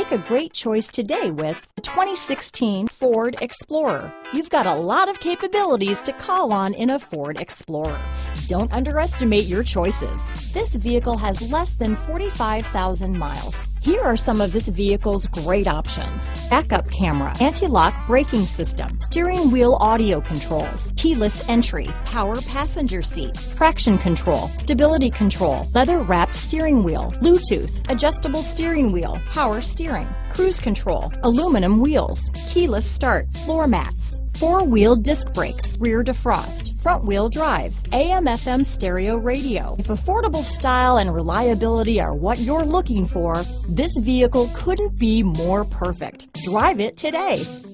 Make a great choice today with the 2016 Ford Explorer. You've got a lot of capabilities to call on in a Ford Explorer. Don't underestimate your choices. This vehicle has less than 45,000 miles. Here are some of this vehicle's great options. Backup camera, anti-lock braking system, steering wheel audio controls, keyless entry, power passenger seat, traction control, stability control, leather wrapped steering wheel, Bluetooth, adjustable steering wheel, power steering, cruise control, aluminum wheels, keyless start, floor mats, four-wheel disc brakes, rear defrost, front-wheel drive, AM FM stereo radio. If affordable style and reliability are what you're looking for, this vehicle couldn't be more perfect. Drive it today.